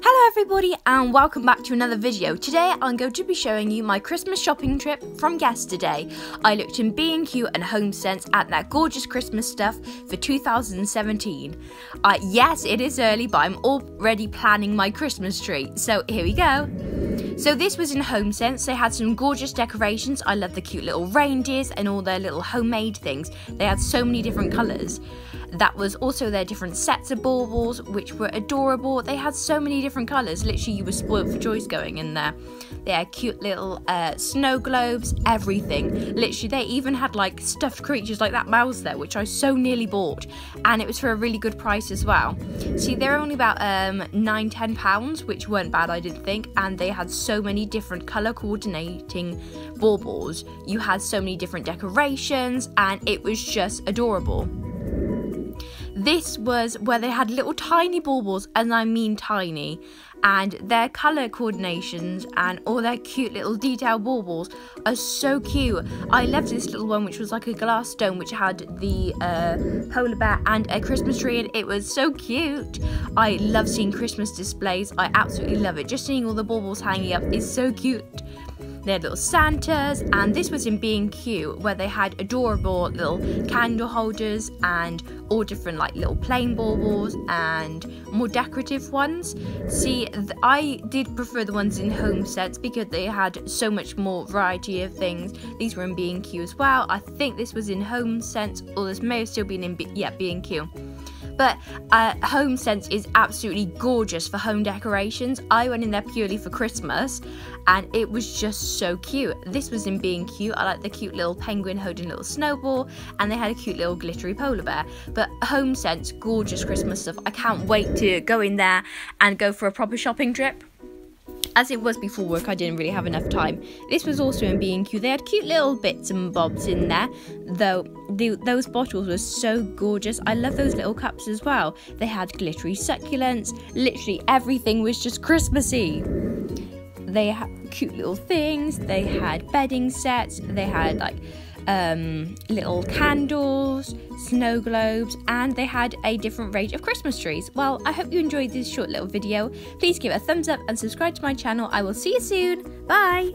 Hello everybody and welcome back to another video. Today I'm going to be showing you my Christmas shopping trip from yesterday. I looked in B&Q and HomeSense at that gorgeous Christmas stuff for 2017. Uh, yes, it is early but I'm already planning my Christmas tree. So here we go. So this was in HomeSense. They had some gorgeous decorations. I love the cute little reindeers and all their little homemade things. They had so many different colours. That was also their different sets of baubles, which were adorable. They had so many different colours. Literally, you were spoiled for choice going in there. They had cute little uh, snow globes, everything. Literally, they even had like stuffed creatures like that mouse there, which I so nearly bought, and it was for a really good price as well. See, they're only about um, nine, ten pounds, which weren't bad, I didn't think, and they had so many different colour coordinating baubles. You had so many different decorations, and it was just adorable. This was where they had little tiny baubles, and I mean tiny, and their colour coordinations and all their cute little detail baubles are so cute. I loved this little one, which was like a glass stone, which had the uh, polar bear and a Christmas tree, and it was so cute. I love seeing Christmas displays. I absolutely love it. Just seeing all the baubles hanging up is so cute. They had little Santas, and this was in B&Q where they had adorable little candle holders and all different like little plain baubles and more decorative ones. See, I did prefer the ones in HomeSense because they had so much more variety of things. These were in B&Q as well. I think this was in HomeSense, or this may have still been in B- yeah B&Q. But uh, HomeSense is absolutely gorgeous for home decorations. I went in there purely for Christmas, and it was just so cute. This was in B&Q. I like the cute little penguin holding a little snowball, and they had a cute little glittery polar bear. But Home Sense, gorgeous Christmas stuff. I can't wait to go in there and go for a proper shopping trip as it was before work, I didn't really have enough time. This was also in B&Q. They had cute little bits and bobs in there, though the, those bottles were so gorgeous. I love those little cups as well. They had glittery succulents. Literally everything was just Christmassy. They had cute little things. They had bedding sets. They had like um, little candles, snow globes, and they had a different range of Christmas trees. Well, I hope you enjoyed this short little video. Please give it a thumbs up and subscribe to my channel. I will see you soon. Bye!